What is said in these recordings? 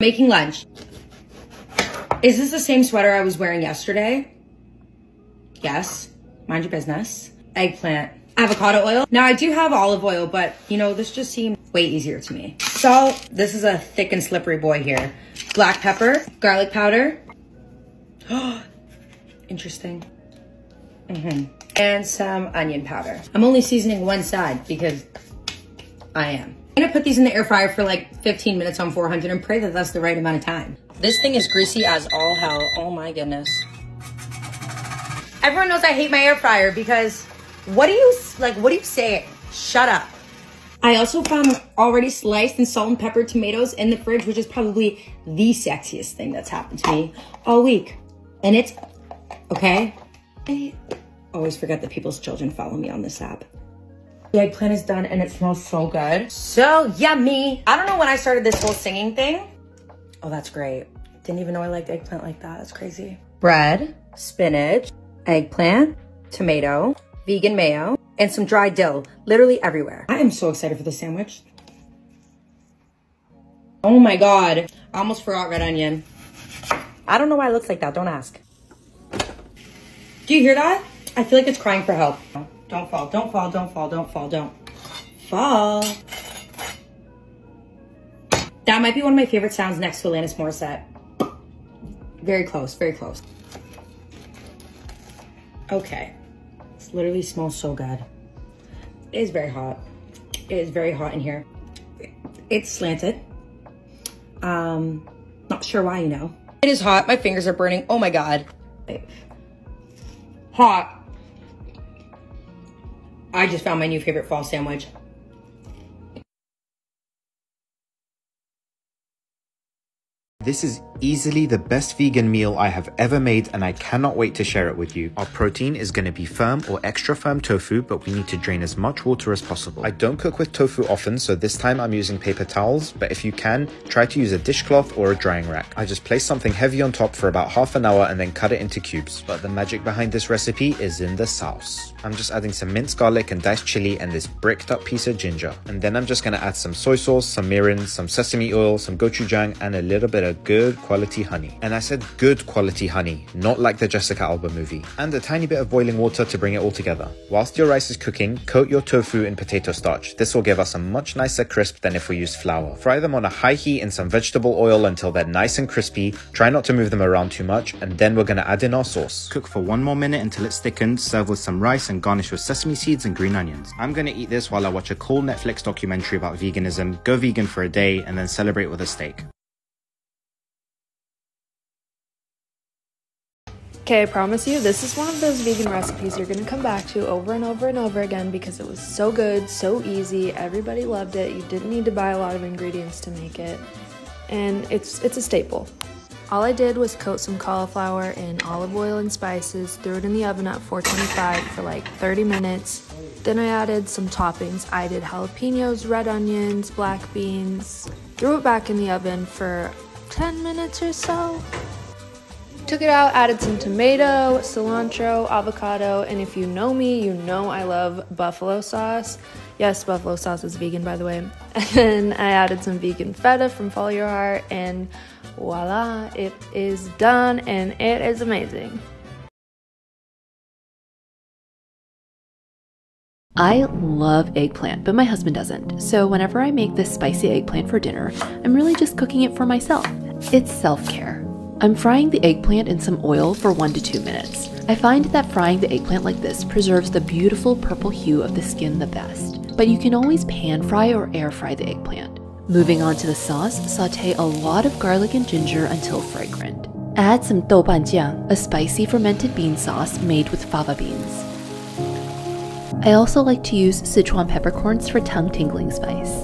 Making lunch. Is this the same sweater I was wearing yesterday? Yes. Mind your business. Eggplant. Avocado oil. Now I do have olive oil, but you know, this just seemed way easier to me. Salt. This is a thick and slippery boy here. Black pepper. Garlic powder. Interesting. Mm-hmm. And some onion powder. I'm only seasoning one side because I am. I'm gonna put these in the air fryer for like 15 minutes on 400 and pray that that's the right amount of time. This thing is greasy as all hell. Oh my goodness. Everyone knows I hate my air fryer because what do you, like, what do you say? Shut up. I also found already sliced and salt and pepper tomatoes in the fridge, which is probably the sexiest thing that's happened to me all week. And it's, okay? I always forget that people's children follow me on this app. The eggplant is done and it smells so good. So yummy. I don't know when I started this whole singing thing. Oh, that's great. Didn't even know I liked eggplant like that. That's crazy. Bread, spinach, eggplant, tomato, vegan mayo, and some dried dill, literally everywhere. I am so excited for the sandwich. Oh my God. I almost forgot red onion. I don't know why it looks like that. Don't ask. Do you hear that? I feel like it's crying for help. Don't fall, don't fall, don't fall, don't fall, don't fall. That might be one of my favorite sounds next to Alanis Morissette. Very close, very close. Okay. This literally smells so good. It is very hot. It is very hot in here. It's slanted. Um, not sure why, you know. It is hot. My fingers are burning. Oh my God. Hot. I just found my new favorite fall sandwich. This is easily the best vegan meal I have ever made and I cannot wait to share it with you. Our protein is going to be firm or extra firm tofu, but we need to drain as much water as possible. I don't cook with tofu often, so this time I'm using paper towels, but if you can, try to use a dishcloth or a drying rack. I just place something heavy on top for about half an hour and then cut it into cubes. But the magic behind this recipe is in the sauce. I'm just adding some minced garlic and diced chili and this bricked up piece of ginger. And then I'm just going to add some soy sauce, some mirin, some sesame oil, some gochujang, and a little bit of good quality honey. And I said good quality honey, not like the Jessica Alba movie. And a tiny bit of boiling water to bring it all together. Whilst your rice is cooking, coat your tofu in potato starch. This will give us a much nicer crisp than if we use flour. Fry them on a high heat in some vegetable oil until they're nice and crispy. Try not to move them around too much, and then we're gonna add in our sauce. Cook for one more minute until it's thickened, serve with some rice and garnish with sesame seeds and green onions. I'm gonna eat this while I watch a cool Netflix documentary about veganism, go vegan for a day, and then celebrate with a steak. Okay, I promise you, this is one of those vegan recipes you're gonna come back to over and over and over again because it was so good, so easy, everybody loved it, you didn't need to buy a lot of ingredients to make it, and it's, it's a staple. All I did was coat some cauliflower in olive oil and spices, threw it in the oven at 425 for like 30 minutes. Then I added some toppings. I did jalapenos, red onions, black beans. Threw it back in the oven for 10 minutes or so. Took it out, added some tomato, cilantro, avocado, and if you know me, you know I love buffalo sauce. Yes, buffalo sauce is vegan, by the way. And then I added some vegan feta from Follow Your Heart, and voila, it is done and it is amazing. I love eggplant, but my husband doesn't. So whenever I make this spicy eggplant for dinner, I'm really just cooking it for myself. It's self care. I'm frying the eggplant in some oil for 1 to 2 minutes. I find that frying the eggplant like this preserves the beautiful purple hue of the skin the best, but you can always pan fry or air fry the eggplant. Moving on to the sauce, saute a lot of garlic and ginger until fragrant. Add some doubanjiang, a spicy fermented bean sauce made with fava beans. I also like to use Sichuan peppercorns for tongue tingling spice.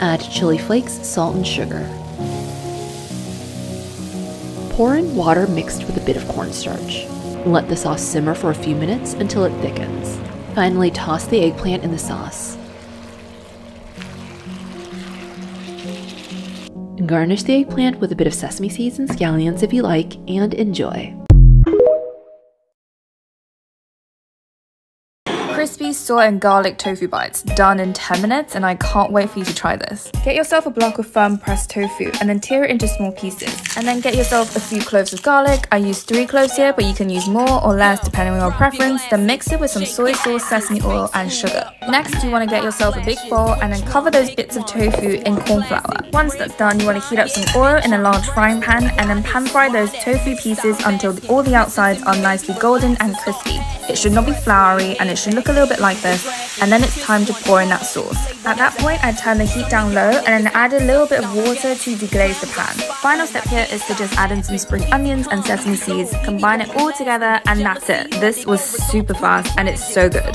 Add chili flakes, salt, and sugar. Pour in water mixed with a bit of cornstarch. Let the sauce simmer for a few minutes until it thickens. Finally, toss the eggplant in the sauce. Garnish the eggplant with a bit of sesame seeds and scallions if you like, and enjoy. Crispy soy and garlic tofu bites, done in 10 minutes, and I can't wait for you to try this. Get yourself a block of firm pressed tofu and then tear it into small pieces. And then get yourself a few cloves of garlic. I use three cloves here, but you can use more or less depending on your preference. Then mix it with some soy sauce, sesame oil, and sugar. Next, you want to get yourself a big bowl and then cover those bits of tofu in corn flour. Once that's done, you want to heat up some oil in a large frying pan and then pan fry those tofu pieces until all the outsides are nicely golden and crispy. It should not be floury and it should look a little bit like this. And then it's time to pour in that sauce. At that point, I turn the heat down low and then add a little bit of water to deglaze the pan. Final step here is to just add in some spring onions and sesame seeds, combine it all together, and that's it. This was super fast and it's so good.